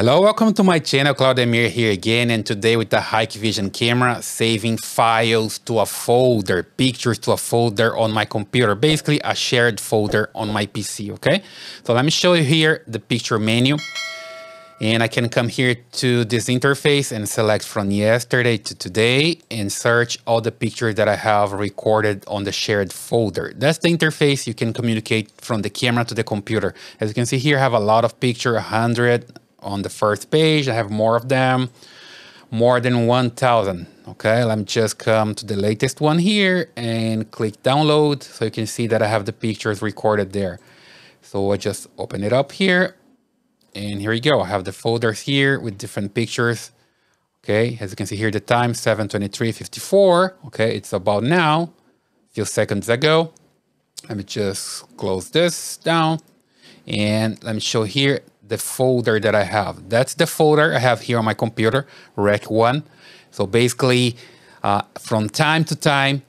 Hello, welcome to my channel, Claudemir here again, and today with the Hikvision camera, saving files to a folder, pictures to a folder on my computer, basically a shared folder on my PC, okay? So let me show you here the picture menu, and I can come here to this interface and select from yesterday to today and search all the pictures that I have recorded on the shared folder. That's the interface you can communicate from the camera to the computer. As you can see here, I have a lot of picture, 100, on the first page. I have more of them, more than 1,000. Okay, let me just come to the latest one here and click download so you can see that I have the pictures recorded there. So I just open it up here and here we go. I have the folders here with different pictures. Okay, as you can see here, the time 7:23:54. Okay, it's about now, a few seconds ago. Let me just close this down and let me show here the folder that I have. That's the folder I have here on my computer, Rec 1. So basically, uh, from time to time,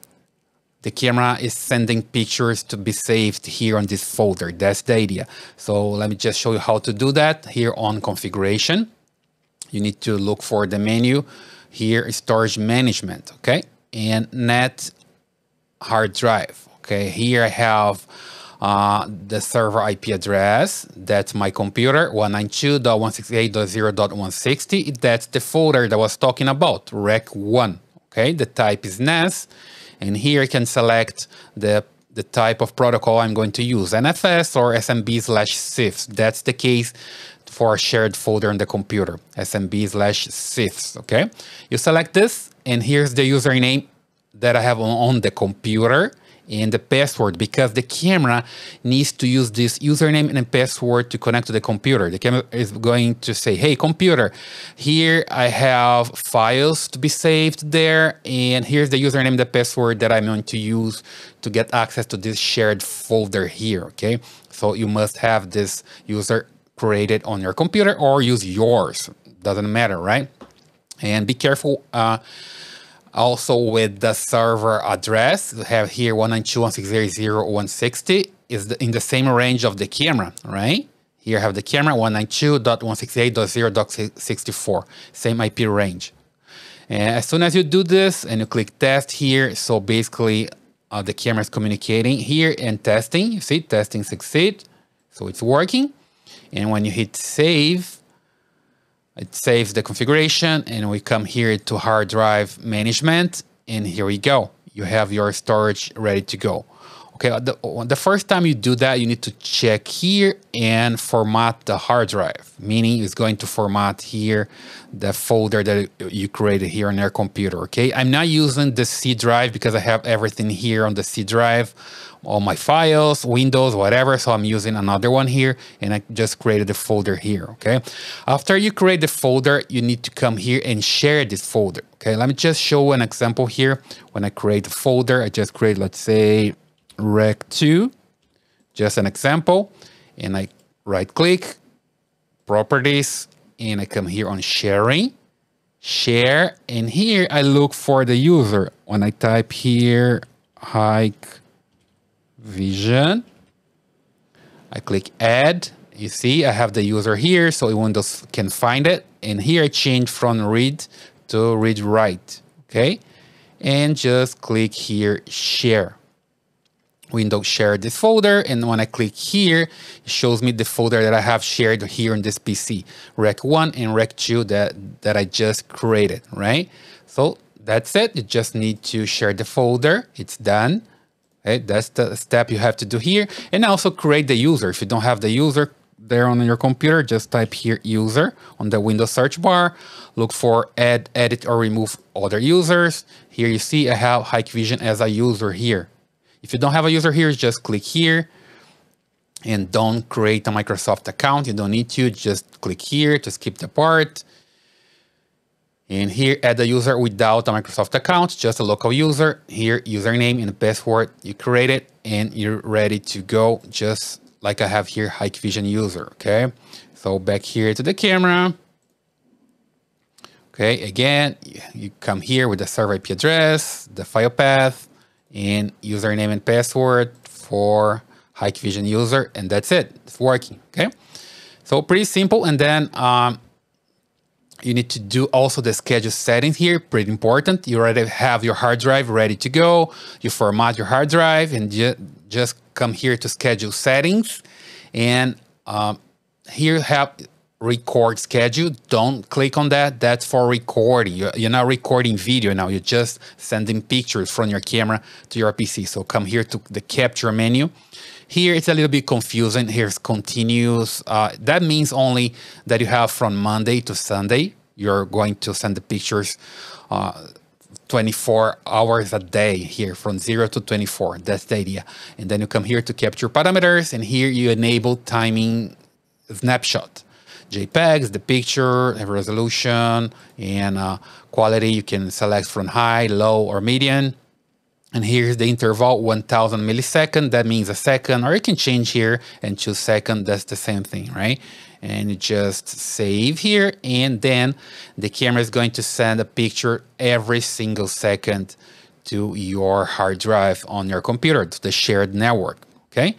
the camera is sending pictures to be saved here on this folder. That's the idea. So let me just show you how to do that here on configuration. You need to look for the menu. here, storage management, okay? And net hard drive, okay? Here I have uh, the server IP address. That's my computer, 192.168.0.160. That's the folder that I was talking about, rec1. Okay, the type is NAS. And here I can select the, the type of protocol I'm going to use, NFS or SMB slash CIFS. That's the case for a shared folder on the computer, SMB slash CIFS, okay? You select this, and here's the username that I have on the computer and the password because the camera needs to use this username and password to connect to the computer. The camera is going to say, hey, computer, here I have files to be saved there, and here's the username the password that I'm going to use to get access to this shared folder here, okay? So you must have this user created on your computer or use yours. Doesn't matter, right? And be careful. Uh, also with the server address, we have here 192.168.0.160 is in the same range of the camera, right? Here I have the camera 192.168.0.64, same IP range. And as soon as you do this and you click test here, so basically uh, the camera is communicating here and testing, you see testing succeed, so it's working. And when you hit save, it saves the configuration and we come here to hard drive management and here we go. You have your storage ready to go. Okay, uh, the, uh, the first time you do that, you need to check here and format the hard drive, meaning it's going to format here the folder that you created here on your computer, okay? I'm not using the C drive because I have everything here on the C drive, all my files, Windows, whatever, so I'm using another one here and I just created the folder here, okay? After you create the folder, you need to come here and share this folder, okay? Let me just show an example here. When I create a folder, I just create, let's say, rec2, just an example, and I right click, properties, and I come here on sharing, share, and here I look for the user. When I type here hike vision, I click add, you see I have the user here, so Windows can find it, and here I change from read to read write, okay? And just click here share. Windows share this folder. And when I click here, it shows me the folder that I have shared here in this PC, Rec1 and Rec2 that, that I just created, right? So that's it. You just need to share the folder. It's done. Okay, that's the step you have to do here. And also create the user. If you don't have the user there on your computer, just type here user on the Windows search bar. Look for add, edit, or remove other users. Here you see I have Hikvision as a user here. If you don't have a user here, just click here and don't create a Microsoft account. You don't need to, just click here to skip the part. And here, add a user without a Microsoft account, just a local user. Here, username and password, you create it and you're ready to go, just like I have here, Hikvision user, okay? So back here to the camera. Okay, again, you come here with the server IP address, the file path, and username and password for Hikvision user, and that's it. It's working, okay? So pretty simple. And then um, you need to do also the schedule settings here, pretty important. You already have your hard drive ready to go. You format your hard drive and ju just come here to schedule settings. And um, here you have record schedule. Don't click on that. That's for recording. You're, you're not recording video now. You're just sending pictures from your camera to your PC. So come here to the capture menu. Here it's a little bit confusing. Here's continuous. Uh, that means only that you have from Monday to Sunday. You're going to send the pictures uh, 24 hours a day here from 0 to 24. That's the idea. And then you come here to capture parameters and here you enable timing snapshot. JPEGs, the picture, the resolution, and uh, quality. You can select from high, low, or median. And here's the interval 1000 millisecond. That means a second, or you can change here and choose second. That's the same thing, right? And you just save here. And then the camera is going to send a picture every single second to your hard drive on your computer, to the shared network, okay?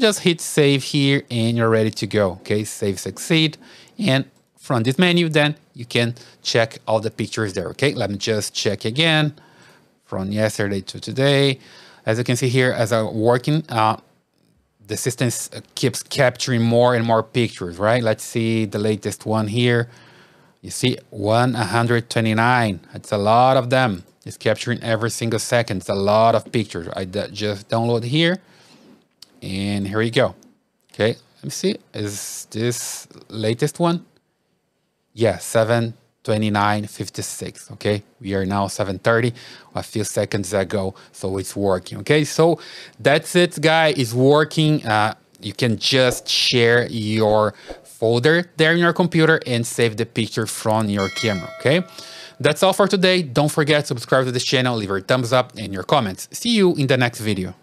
Just hit save here and you're ready to go, okay? Save succeed. And from this menu, then you can check all the pictures there, okay? Let me just check again from yesterday to today. As you can see here, as I'm working, uh, the system keeps capturing more and more pictures, right? Let's see the latest one here. You see 129. It's a lot of them. It's capturing every single second. It's a lot of pictures. I just download here. And here we go. Okay, let me see. Is this latest one? Yeah, 7 29 56 okay we are now 7:30 a few seconds ago so it's working. Okay so that's it guy. Is working. Uh, you can just share your folder there in your computer and save the picture from your camera okay? That's all for today. Don't forget to subscribe to this channel leave your thumbs up and your comments. See you in the next video